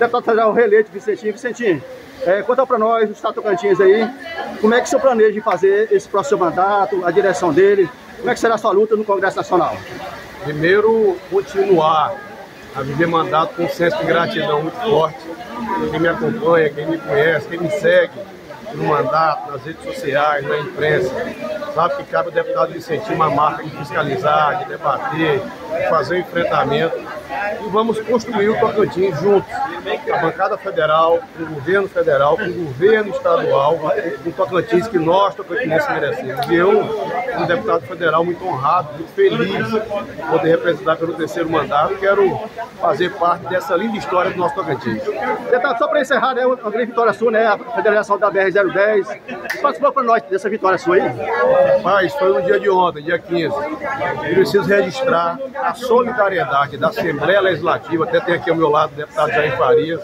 Deputado federal reeleito Vicentinho. Vicentinho, é, conta para nós, o Estado Tocantins aí, como é que o senhor planeja fazer esse próximo mandato, a direção dele, como é que será a sua luta no Congresso Nacional? Primeiro, continuar a viver mandato com um senso de gratidão muito forte. Quem me acompanha, quem me conhece, quem me segue no mandato, nas redes sociais, na imprensa, sabe que cabe ao deputado Vicentinho uma marca de fiscalizar, de debater, de fazer o enfrentamento e vamos construir o Tocantins juntos. A bancada federal, o governo federal, o governo estadual, o Tocantins que nós, tocantinenses, merecemos. E eu, como deputado federal, muito honrado, muito feliz de poder representar pelo terceiro mandato, quero fazer parte dessa linda história do nosso Tocantins. Deputado, só para encerrar, né, uma grande vitória sua, né, a federação da BR-010. Participou para nós dessa vitória sua aí? Rapaz, foi no dia de ontem, dia 15. Eu preciso registrar a solidariedade da Assembleia Legislativa, até tem aqui ao meu lado o deputado Jair Farias,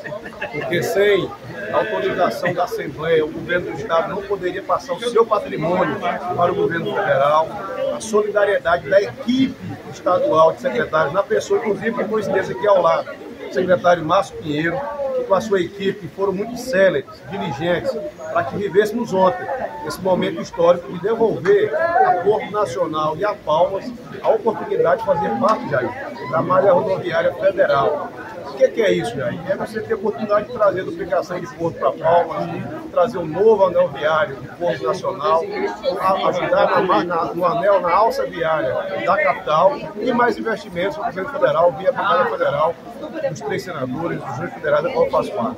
porque sem autorização da Assembleia, o governo do Estado não poderia passar o seu patrimônio para o governo federal, a solidariedade da equipe estadual de secretários, na pessoa, inclusive, que coincidência aqui ao lado, o secretário Márcio Pinheiro, que com a sua equipe foram muito céleres, diligentes, para que vivêssemos ontem esse momento histórico de devolver a Porto Nacional e a Palmas a oportunidade de fazer parte, Jair, da malha rodoviária federal. O que, que, é isso, Jair? É você ter a oportunidade de trazer duplicação de Porto para Palmas, trazer um novo anel viário do Porto Nacional, ajudar na, na, no anel, na alça viária da capital e mais investimentos no governo federal, via bancada federal, dos três senadores, dos juízes federais da qual eu.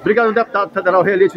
Obrigado, deputado federal reeleito.